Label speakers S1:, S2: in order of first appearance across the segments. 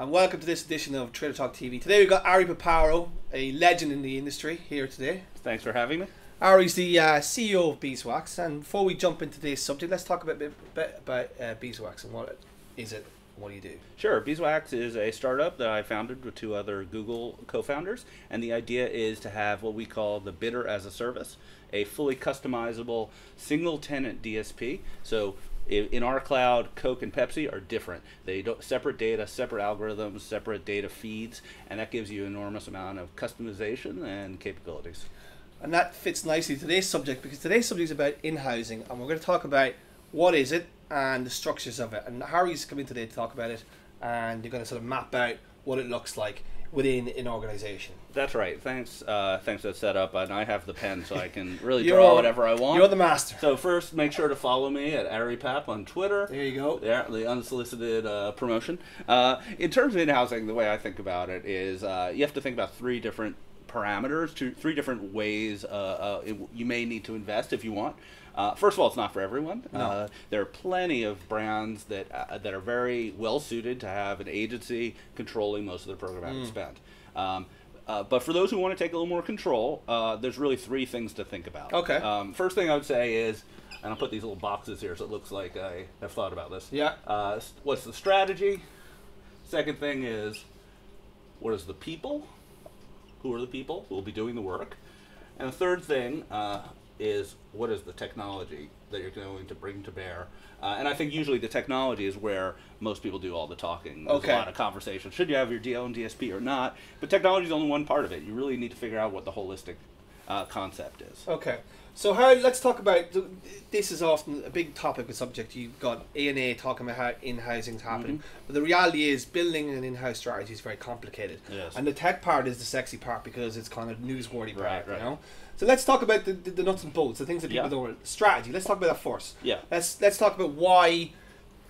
S1: and welcome to this edition of Trader Talk TV. Today we've got Ari Paparo, a legend in the industry, here today.
S2: Thanks for having me.
S1: Ari's the uh, CEO of Beeswax, and before we jump into this subject, let's talk a bit, bit, bit about uh, Beeswax and what is it, what do you do?
S2: Sure. Beeswax is a startup that I founded with two other Google co-founders, and the idea is to have what we call the bidder as a service, a fully customizable single-tenant DSP. So in our cloud, Coke and Pepsi are different. They don't separate data, separate algorithms, separate data feeds, and that gives you enormous amount of customization and capabilities.
S1: And that fits nicely to today's subject because today's subject is about in-housing, and we're going to talk about what is it and the structures of it. And Ari's coming today to talk about it, and you're going to sort of map out what it looks like within an organization.
S2: That's right. Thanks. Uh, thanks for that setup. And I have the pen, so I can really draw
S1: all-
S2: whatever I want.
S1: You're the master.
S2: So first, make sure to follow me at AriPap on Twitter.
S1: There you go.
S2: There, the unsolicited uh, promotion. Uh, in terms of in-housing, the way I think about it is uh, you have to think about three different parameters, two, three different ways uh, uh, it, you may need to invest if you want. Uh, first of all, it's not for everyone.
S1: No.
S2: Uh, there are plenty of brands that uh, that are very well suited to have an agency controlling most of the programmatic spend. Um, uh, but for those who want to take a little more control, uh, there's really three things to think about.
S1: Okay.
S2: Um, first thing I would say is, and I'll put these little boxes here so it looks like I have thought about this.
S1: Yeah.
S2: Uh, what's the strategy? Second thing is, what is the people? Who are the people who will be doing the work? And the third thing uh, is, what is the technology that you're going to bring to bear? Uh, and I think usually the technology is where most people do all the talking. There's
S1: Okay.
S2: a lot of conversation. Should you have your DL and DSP or not? But technology is only one part of it. You really need to figure out what the holistic uh, concept is.
S1: Okay. So how? Let's talk about. This is often a big topic and subject. You've got ANA talking about how in-housing is happening,
S2: Mm-hmm.
S1: but the reality is building an in-house strategy is very complicated.
S2: Yes.
S1: And the tech part is the sexy part because it's kind of newsworthy part.
S2: Right, right.
S1: You know. So let's talk about the, the, the nuts and bolts, the things that people
S2: Yeah.
S1: don't. Strategy. Let's talk about that first.
S2: Yeah.
S1: Let's let's talk about why.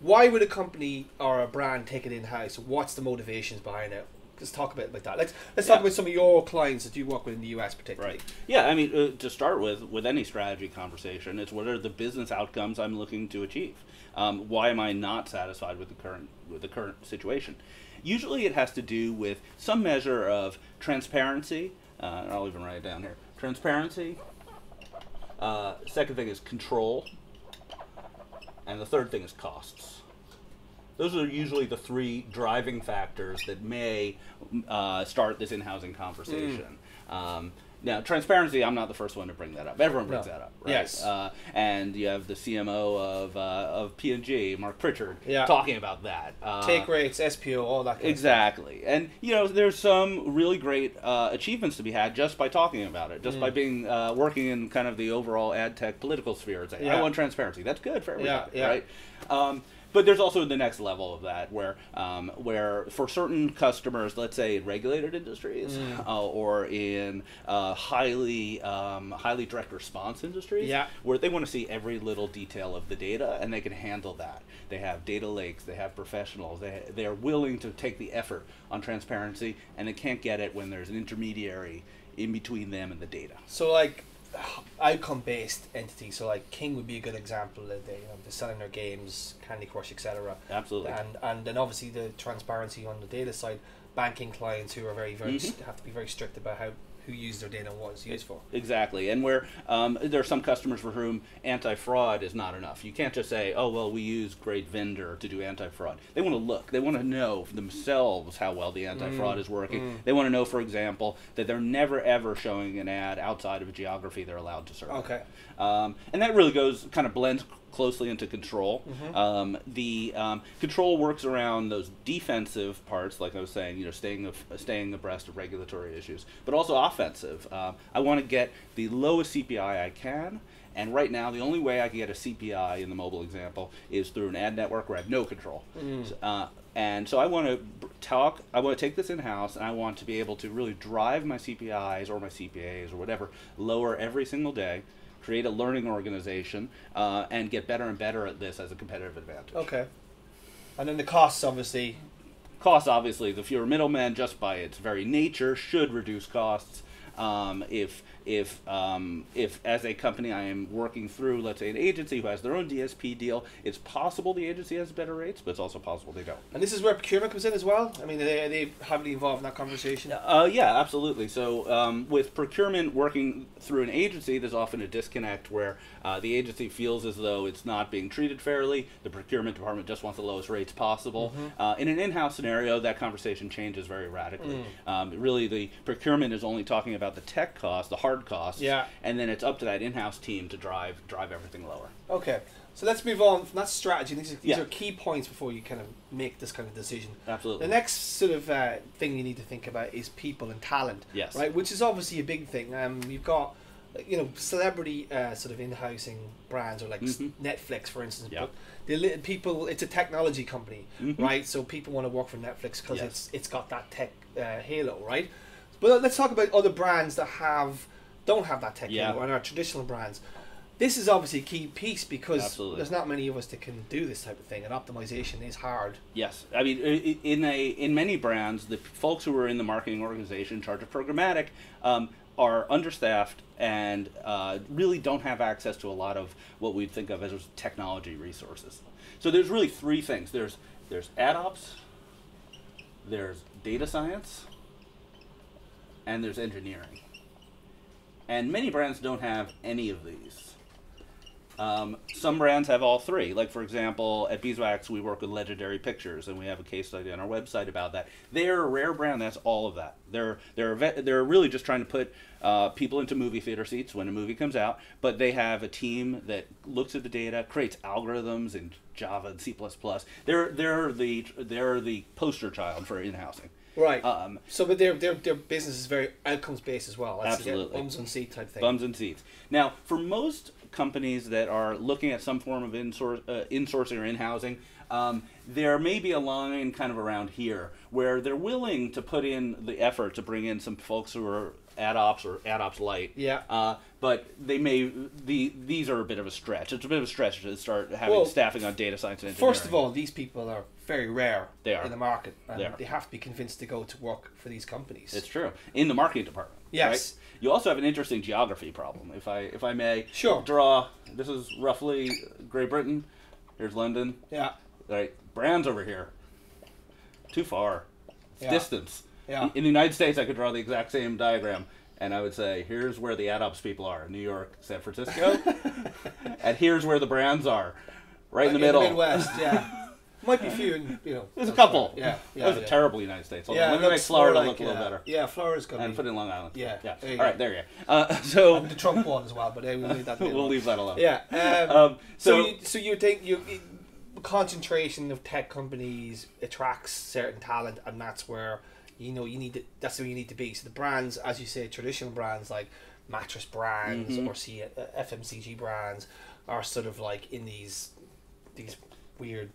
S1: Why would a company or a brand take it in-house? What's the motivations behind it? Let's talk a bit about that. Let's let's talk
S2: Yeah.
S1: about some of your clients that you work with in the US, particularly.
S2: Right. Yeah, I mean, uh, to start with, with any strategy conversation, it's what are the business outcomes I'm looking to achieve? Um, why am I not satisfied with the current with the current situation? Usually, it has to do with some measure of transparency. Uh, I'll even write it down here. Transparency. Uh, second thing is control, and the third thing is costs. Those are usually the three driving factors that may uh, start this in-housing conversation. Um, now, transparency, I'm not the first one to bring that up. Everyone brings
S1: No.
S2: that up, right?
S1: Yes.
S2: Uh, and you have the CMO of, uh, of P&G, Mark Pritchard,
S1: Yeah.
S2: talking about that. Uh,
S1: Take rates, SPO, all that. Kind
S2: Exactly, and you know, there's some really great uh, achievements to be had just by talking about it, just by
S1: Mm.
S2: being uh, working in kind of the overall ad tech political sphere. It's like,
S1: Yeah.
S2: I want transparency. That's good for
S1: Yeah,
S2: everybody,
S1: yeah.
S2: right? Um, but there's also the next level of that, where um, where for certain customers, let's say in regulated industries
S1: Mm.
S2: uh, or in uh, highly um, highly direct response industries,
S1: Yeah.
S2: where they want to see every little detail of the data and they can handle that. They have data lakes, they have professionals, they, they are willing to take the effort on transparency and they can't get it when there's an intermediary in between them and the data.
S1: So like outcome based entity. So like King would be a good example. That they you know, they're selling their games, Candy Crush, etc.
S2: Absolutely.
S1: And and then obviously the transparency on the data side. Banking clients who are very very
S2: Mhm.
S1: st- have to be very strict about how who use their data and what it's used for.
S2: Exactly, and where um, there are some customers for whom anti-fraud is not enough. You can't just say, "Oh, well, we use great vendor to do anti-fraud." They want to look. They want to know for themselves how well the anti-fraud
S1: Mm,
S2: is working.
S1: mm.
S2: They want to know, for example, that they're never ever showing an ad outside of a geography they're allowed to serve.
S1: Okay.
S2: Um, and that really goes kind of blends closely into control.
S1: Mhm.
S2: Um, the um, control works around those defensive parts, like I was saying, you know, staying of, staying abreast of regulatory issues, but also offensive. Um, I want to get the lowest CPI I can. And right now, the only way I can get a CPI in the mobile example is through an ad network where I have no control.
S1: Mm.
S2: So, uh, and so I want to talk. I want to take this in house, and I want to be able to really drive my CPIs or my CPAs or whatever lower every single day. Create a learning organization uh, and get better and better at this as a competitive advantage.
S1: Okay. And then the costs obviously.
S2: Costs, obviously, the fewer middlemen, just by its very nature, should reduce costs. Um, if if um, if as a company I am working through, let's say an agency who has their own DSP deal, it's possible the agency has better rates, but it's also possible they don't.
S1: And this is where procurement comes in as well. I mean, are they, are they heavily involved in that conversation?
S2: Uh, yeah, absolutely. So um, with procurement working through an agency, there's often a disconnect where uh, the agency feels as though it's not being treated fairly. The procurement department just wants the lowest rates possible. Uh, in an in-house scenario, that conversation changes very radically. Um, really, the procurement is only talking about the tech cost, the hard costs,
S1: Yeah.
S2: and then it's up to that in-house team to drive drive everything lower.
S1: Okay, so let's move on from that strategy. These are, these
S2: Yeah.
S1: are key points before you kind of make this kind of decision.
S2: Absolutely.
S1: The next sort of uh, thing you need to think about is people and talent.
S2: Yes.
S1: Right, which is obviously a big thing. Um, you've got, you know, celebrity uh, sort of in-housing brands or like
S2: Mhm.
S1: Netflix, for instance.
S2: Yeah.
S1: The li- people, it's a technology company,
S2: Mhm.
S1: right? So people want to work for Netflix because
S2: Yes.
S1: it's it's got that tech uh, halo, right? But let's talk about other brands that have don't have that tech
S2: Yeah.
S1: and are traditional brands. This is obviously a key piece because
S2: Absolutely.
S1: there's not many of us that can do this type of thing, and optimization is hard.
S2: Yes, I mean, in a in many brands, the folks who are in the marketing organization in charge of programmatic um, are understaffed and uh, really don't have access to a lot of what we'd think of as technology resources. So there's really three things. There's there's ad ops, there's data science, and there's engineering. And many brands don't have any of these. Um, some brands have all three. Like for example, at Beeswax, we work with Legendary Pictures, and we have a case study on our website about that. They're a rare brand. That's all of that. They're they're they're really just trying to put uh, people into movie theater seats when a movie comes out. But they have a team that looks at the data, creates algorithms in Java and C++. They're they're the they're the poster child for in housing.
S1: Right.
S2: Um,
S1: so, but their their their business is very outcomes based as well. That's
S2: Absolutely.
S1: bums on seat type thing.
S2: bums and seats. Now, for most companies that are looking at some form of insor- uh, insourcing or in-housing, um, there may be a line kind of around here where they're willing to put in the effort to bring in some folks who are ad ops or ad ops light.
S1: Yeah.
S2: Uh, but they may the these are a bit of a stretch. It's a bit of a stretch to start having
S1: Well,
S2: staffing on data science and engineering.
S1: First of all, these people are very rare
S2: They are.
S1: in the market, and
S2: They are.
S1: they have to be convinced to go to work for these companies.
S2: It's true in the marketing department.
S1: Yes.
S2: Right? You also have an interesting geography problem. If I if I may
S1: Sure.
S2: draw. This is roughly Great Britain. Here's London.
S1: yeah,
S2: Right, brands over here. Too far.
S1: Yeah.
S2: distance.
S1: Yeah.
S2: In the United States, I could draw the exact same diagram, and I would say, here's where the ad ops people are: New York, San Francisco, and here's where the brands are, right in the middle.
S1: Midwest. Yeah, might be few, in, you know.
S2: There's a couple.
S1: Yeah, yeah.
S2: that was
S1: yeah.
S2: a terrible United States. Hold
S1: Yeah,
S2: on, let me make Florida
S1: more
S2: look a little
S1: uh,
S2: better.
S1: Yeah, Florida's gonna
S2: And
S1: be
S2: put in Long Island.
S1: Yeah,
S2: yeah. All right, there you go. Uh, so
S1: the Trump one as well, but uh, we'll leave that.
S2: we'll leave that alone.
S1: Yeah. Um,
S2: Um,
S1: so,
S2: so-
S1: you, so you think you concentration of tech companies attracts certain talent, and that's where you know you need to. That's where you need to be. So the brands, as you say, traditional brands like mattress brands
S2: Mhm.
S1: or see uh, FMCG brands are sort of like in these these weird.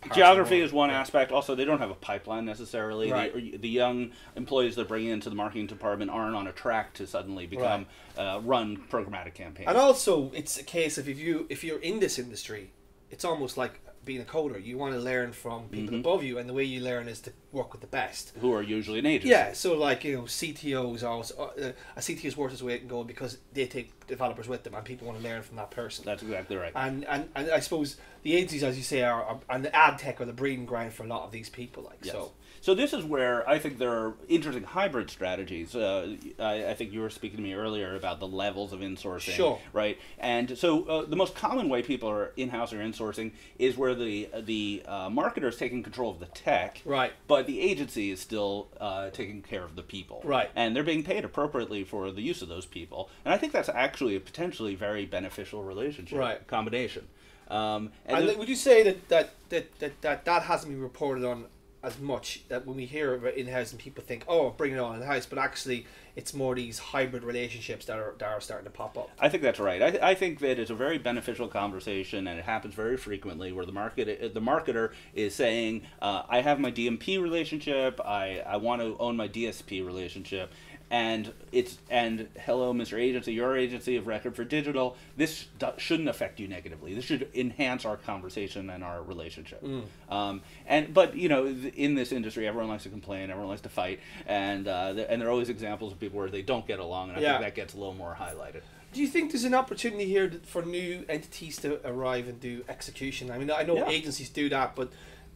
S1: parts of the
S2: Geography is one
S1: Yeah.
S2: aspect. Also, they don't have a pipeline necessarily.
S1: Right.
S2: The, the young employees they're bringing into the marketing department aren't on a track to suddenly become uh, run programmatic campaigns.
S1: And also, it's a case of if you if you're in this industry, it's almost like being a coder. You want to learn from people
S2: Mhm.
S1: above you, and the way you learn is to work with the best.
S2: who are usually an agency.
S1: Yeah, so like you know, CTOs always uh, a CTO is worth his weight in gold because they take developers with them, and people want to learn from that person.
S2: That's exactly right.
S1: and, and and I suppose the agencies, as you say, are, are and the ad tech are the breeding ground for a lot of these people. Like
S2: Yes.
S1: so,
S2: So this is where I think there are interesting hybrid strategies. Uh, I, I think you were speaking to me earlier about the levels of insourcing,
S1: Sure.
S2: right? And so uh, the most common way people are in-house or insourcing is where the the uh, marketer is taking control of the tech,
S1: Right.
S2: But the agency is still uh, taking care of the people,
S1: Right.
S2: And they're being paid appropriately for the use of those people. And I think that's actually a potentially very beneficial relationship,
S1: Right.
S2: Combination. Um, and
S1: And would you say that that, that, that, that that hasn't been reported on as much that when we hear about in-house and people think, oh, bring it on in-house, but actually it's more these hybrid relationships that are that are starting to pop up.
S2: I think that's right. I, th- I think that it's a very beneficial conversation, and it happens very frequently where the market the marketer is saying, uh, "I have my DMP relationship. I, I want to own my DSP relationship." And it's and hello, Mr. Agency, your agency of record for digital. This do- shouldn't affect you negatively. This should enhance our conversation and our relationship. Um, and but you know, th- in this industry, everyone likes to complain, everyone likes to fight, and uh, th- and there are always examples of people where they don't get along, and I
S1: Yeah.
S2: think that gets a little more highlighted.
S1: Do you think there's an opportunity here for new entities to arrive and do execution? I mean, I know
S2: Yeah.
S1: agencies do that, but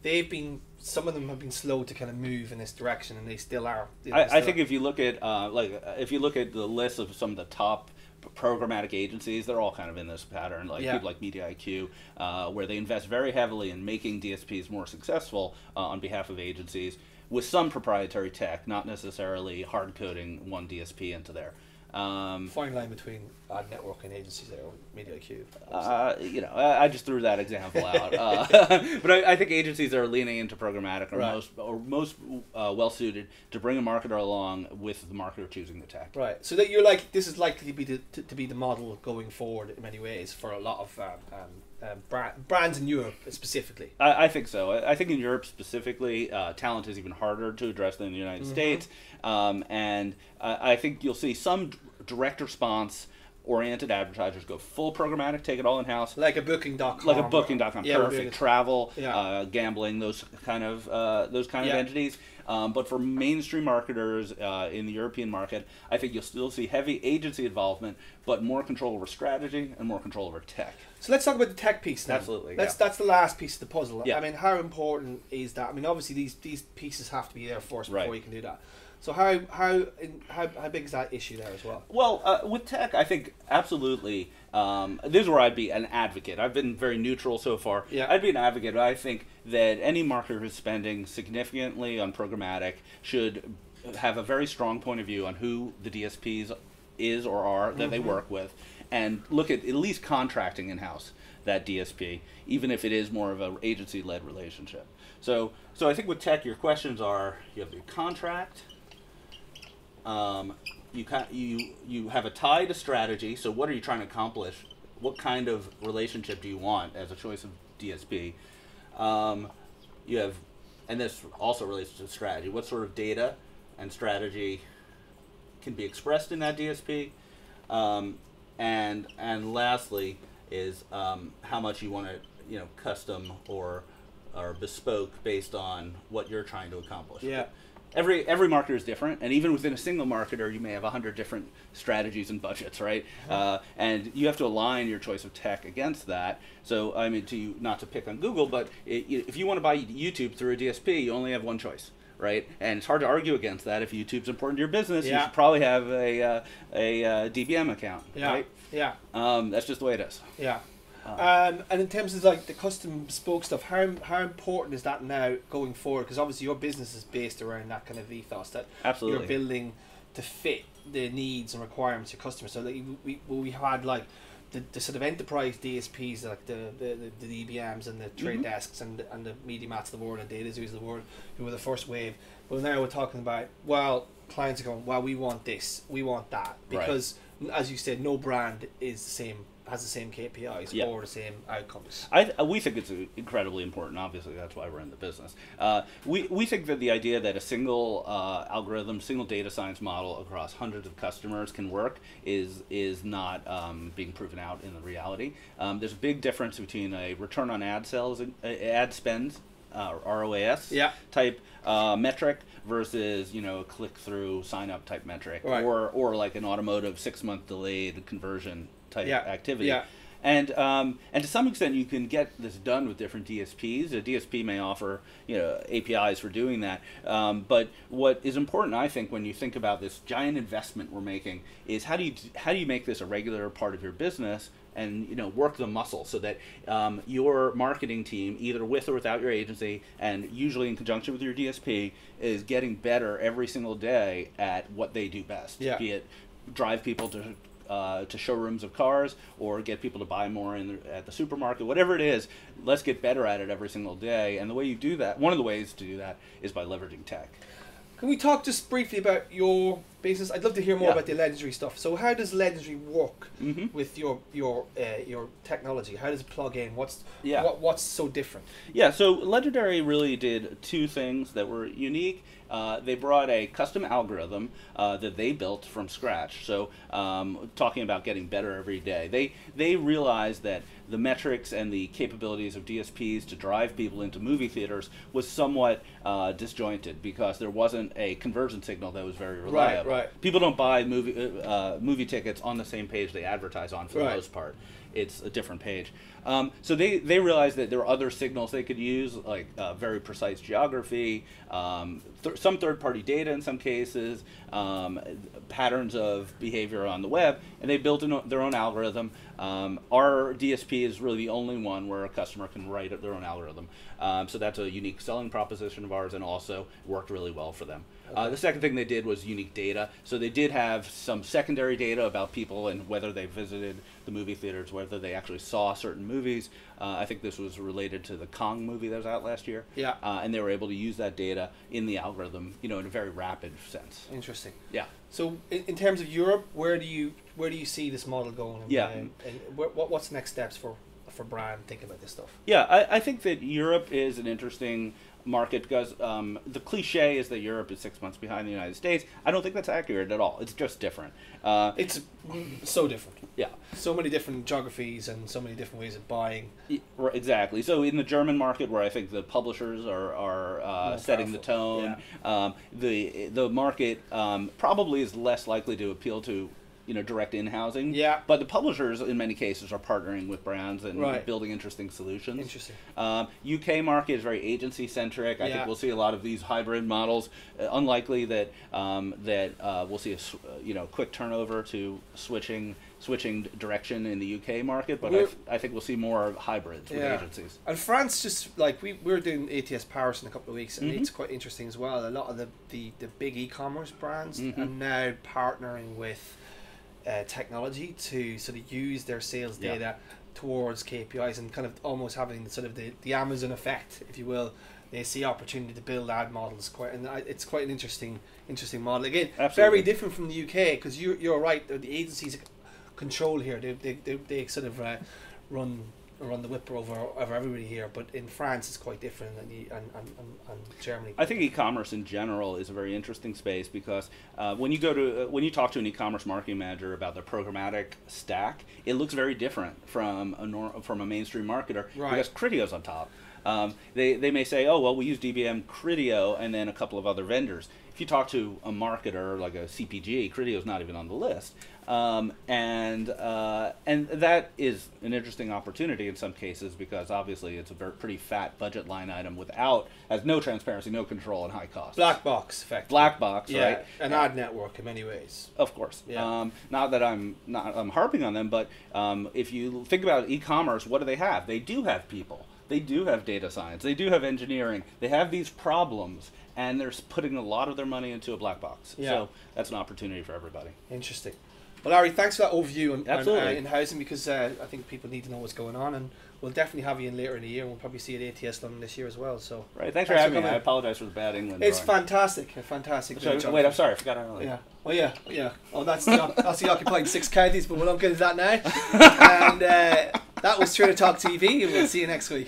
S1: they've been some of them have been slow to kind of move in this direction, and they still are. They
S2: I, I think
S1: are.
S2: if you look at uh, like uh, if you look at the list of some of the top programmatic agencies, they're all kind of in this pattern. Like
S1: Yeah.
S2: people like Media IQ, uh, where they invest very heavily in making DSPs more successful uh, on behalf of agencies with some proprietary tech, not necessarily hard coding one DSP into there. Um,
S1: fine line between ad network and agencies there, or Media IQ.
S2: uh, you know, I, I just threw that example out, uh, but I, I think agencies that are leaning into programmatic are
S1: Right.
S2: most or most uh, well suited to bring a marketer along with the marketer choosing the tech.
S1: Right, so that you're like this is likely to be the to, to be the model going forward in many ways for a lot of um, um, um, brand, brands in Europe specifically.
S2: I, I think so. I, I think in Europe specifically, uh, talent is even harder to address than in the United
S1: Mm-hmm.
S2: States, um, and I I think you'll see some direct response oriented advertisers go full programmatic, take it all in house.
S1: Like a Booking.com.
S2: Like a Booking.com,
S1: Yeah,
S2: perfect travel,
S1: Yeah.
S2: uh, gambling, those kind of uh, those kind
S1: Yeah.
S2: of entities. Um, but for mainstream marketers uh, in the European market, I think you'll still see heavy agency involvement, but more control over strategy and more control over tech.
S1: So let's talk about the tech piece now.
S2: Absolutely,
S1: That's
S2: yeah.
S1: that's the last piece of the puzzle.
S2: Yeah.
S1: I mean, how important is that? I mean, obviously these these pieces have to be there first before
S2: Right.
S1: you can do that. So how how how how big is that issue there as well?
S2: Well, uh, with tech, I think absolutely. Um, this is where I'd be an advocate. I've been very neutral so far.
S1: Yeah.
S2: I'd be an advocate. I think that any marketer who's spending significantly on programmatic should have a very strong point of view on who the DSPs is or are that they work with, and look at at least contracting in house that DSP, even if it is more of an agency-led relationship. So, so I think with tech, your questions are: you have your contract um, you you you have a tie to strategy. So what are you trying to accomplish? What kind of relationship do you want as a choice of DSP? Um, you have, and this also relates to strategy. What sort of data and strategy can be expressed in that DSP? Um, and and lastly is um, how much you want to you know custom or or bespoke based on what you're trying to accomplish
S1: Yeah.
S2: Every every marketer is different, and even within a single marketer, you may have a hundred different strategies and budgets, right? Uh, and you have to align your choice of tech against that. So, I mean, to not to pick on Google, but it, if you want to buy YouTube through a DSP, you only have one choice. Right, and it's hard to argue against that. If YouTube's important to your business, you should probably have a uh, a uh, DBM account.
S1: Yeah.
S2: Right,
S1: Yeah.
S2: um, that's just the way it is.
S1: Yeah.
S2: Uh.
S1: Um, and in terms of like the custom spoke stuff, how how important is that now going forward? Because obviously your business is based around that kind of ethos that
S2: Absolutely.
S1: you're building to fit the needs and requirements of customers. So like we we, had like the, the sort of enterprise DSPs like the the, the, the DBMs and the trade
S2: Mhm.
S1: desks and the, and the MediaMaths of the world and DataXus of the world who were the first wave. But now we're talking about well clients are going well we want this we want that
S2: Right.
S1: As you said no brand is the same has the same KPIs or the same outcomes.
S2: I, we think it's incredibly important. Obviously, that's why we're in the business. Uh, we, we think that the idea that a single uh, algorithm, single data science model across hundreds of customers can work is is not um, being proven out in the reality. Um, there's a big difference between a return on ad sales, and- uh, ad spend, uh, ROAS
S1: Yeah.
S2: type uh, metric versus you know click through sign up type metric
S1: Right.
S2: or or like an automotive six month delayed conversion type
S1: Yeah.
S2: activity.
S1: Yeah.
S2: And um, and to some extent, you can get this done with different DSPs. A DSP may offer you know APIs for doing that. Um, but what is important, I think, when you think about this giant investment we're making, is how do you how do you make this a regular part of your business and you know work the muscle so that um, your marketing team, either with or without your agency, and usually in conjunction with your DSP, is getting better every single day at what they do best.
S1: Yeah.
S2: Be it drive people to uh, to showrooms of cars or get people to buy more in the, at the supermarket, whatever it is, let's get better at it every single day. And the way you do that, one of the ways to do that is by leveraging tech.
S1: Can we talk just briefly about your business. I'd love to hear more
S2: Yeah.
S1: about the Legendary stuff. So how does Legendary work
S2: Mhm.
S1: with your your uh, your technology? How does it plug in? What's
S2: Yeah.
S1: what, what's so different?
S2: Yeah, so Legendary really did two things that were unique. Uh, they brought a custom algorithm uh, that they built from scratch. So, um, talking about getting better every day, they they realized that the metrics and the capabilities of DSPs to drive people into movie theaters was somewhat uh, disjointed because there wasn't a conversion signal that was very reliable.
S1: right.
S2: People don't buy movie uh, uh, movie tickets on the same page they advertise on for
S1: Right.
S2: the most part. It's a different page. Um, so they, they realized that there were other signals they could use, like uh, very precise geography, um, th- some third party data in some cases, um, patterns of behavior on the web, and they built an, their own algorithm. Um, our DSP is really the only one where a customer can write their own algorithm. Um, so that's a unique selling proposition of ours and also worked really well for them. Uh, the second thing they did was unique data. So they did have some secondary data about people and whether they visited the movie theaters, whether they actually saw certain movies. Uh, I think this was related to the Kong movie that was out last year.
S1: Yeah.
S2: Uh, and they were able to use that data in the algorithm, you know, in a very rapid sense.
S1: Interesting.
S2: Yeah.
S1: So in, in terms of Europe, where do you where do you see this model going? And,
S2: Yeah.
S1: uh, and what what's next steps for for brand thinking about this stuff?
S2: Yeah, I, I think that Europe is an interesting market because um, the cliche is that Europe is six months behind the United States. I don't think that's accurate at all. It's just different. Uh,
S1: It's so different.
S2: yeah.
S1: So many different geographies and so many different ways of buying.
S2: Exactly. So in the German market, where I think the publishers are are uh, setting the
S1: powerful,
S2: tone, um, the the market um, probably is less likely to appeal to you know direct in housing.
S1: Yeah.
S2: But the publishers, in many cases, are partnering with brands and
S1: Right.
S2: building interesting solutions.
S1: Interesting.
S2: Um, UK market is very agency centric. I
S1: Yeah.
S2: think we'll see a lot of these hybrid models. Uh, unlikely that um, that uh, we'll see a uh, you know quick turnover to switching switching direction in the UK market, but I, think we'll see more hybrids with agencies.
S1: And France just like we we were doing ATS Paris in a couple of weeks, and
S2: Mhm.
S1: it's quite interesting as well. A lot of the the, the big e-commerce brands
S2: Mhm.
S1: are now partnering with uh, technology to sort of use their sales
S2: Yeah.
S1: data towards KPIs and kind of almost having the sort of the, the Amazon effect, if you will. They see opportunity to build ad models quite, and I- it's quite an interesting interesting model. Again,
S2: Absolutely.
S1: very different from the UK because you you're right. The the agencies control here. They they, they, they sort of uh, run run the whip over over everybody here. But in France, it's quite different, and the, and, and, and, and Germany.
S2: I think e-commerce in general is a very interesting space because uh, when you go to uh, when you talk to an e-commerce marketing manager about the programmatic stack, it looks very different from a nor- from a mainstream marketer
S1: Right.
S2: because Criteo on top. Um, they they may say, oh well, we use DBM Criteo, and then a couple of other vendors. If you talk to a marketer like a CPG, Criteo's not even on the list. Um, and uh, and that is an interesting opportunity in some cases because obviously it's a very pretty fat budget line item without has no transparency, no control, and high cost.
S1: Black box effect.
S2: black box,
S1: yeah,
S2: right?
S1: an ad network in many ways.
S2: Of course.
S1: Yeah.
S2: Um, not that I'm not I'm harping on them, but um, if you think about e-commerce, what do they have? They do have people. They do have data science. They do have engineering. They have these problems, and they're putting a lot of their money into a black box.
S1: Yeah.
S2: So that's an opportunity for everybody.
S1: Interesting. Well, Larry, thanks for that overview uh, in housing because uh, I think people need to know what's going on, and we'll definitely have you in later in the year. and We'll probably see you at ATS London this year as well. So
S2: Right. Thanks, for
S1: Thanks for
S2: having me. I apologize for the bad England.
S1: it's
S2: drawing.
S1: fantastic, a fantastic.
S2: So,
S1: job.
S2: wait, I'm sorry. I forgot earlier.
S1: Yeah. Oh yeah, yeah. Oh, that's the that's the occupying six counties, but we'll not get into that now. and uh, that was Trader Talk TV, and we'll see you next week.